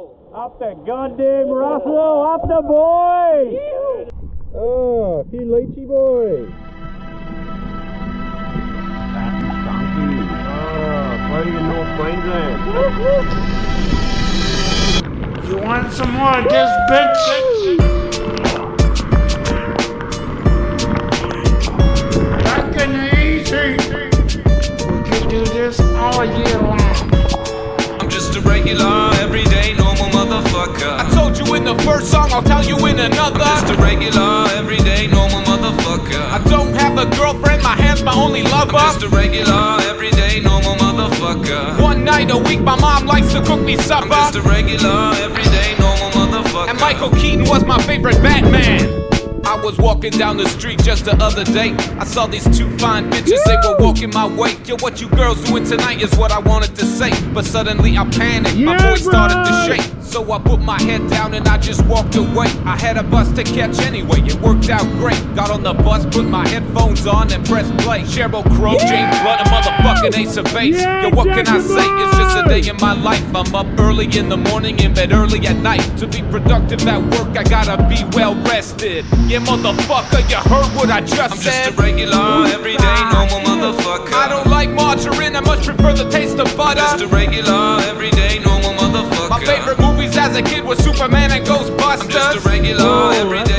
Up the goddamn Russell, up the boy! Uh, oh, he lychee boy. Oh, floating in North Queensland. You want some more of this, bitch? Back in the easy. We can do this all year long. I'm just a regular, everyday, I'll tell you in another. Just a regular, everyday, normal motherfucker. I don't have a girlfriend, my hand's my only lover. I'm just a regular, everyday, normal motherfucker. One night a week, my mom likes to cook me supper. I'm just a regular, everyday, normal motherfucker. And Michael Keaton was my favorite Batman. I was walking down the street just the other day. I saw these two fine bitches, they were walking my way. Yo, what you girls doing tonight is what I wanted to say. But suddenly I panicked, my Yeah, voice started to bro. shake. So I put my head down and I just walked away. I had a bus to catch anyway, it worked out great. Got on the bus, put my headphones on and pressed play. Sheryl Crow, James Blunt, a motherfucking ace of base. Yeah, Yo, what can I Jackson say? It's just a day in my life. I'm up early in the morning, in bed early at night. To be productive at work, I gotta be well rested. Yeah, motherfucker, you heard what I just I'm said. just a regular, everyday, normal motherfucker. I don't like margarine, I much prefer the taste of butter. Just a regular, everyday, as a kid was Superman and I'm just a Ghostbusters. regular, everyday,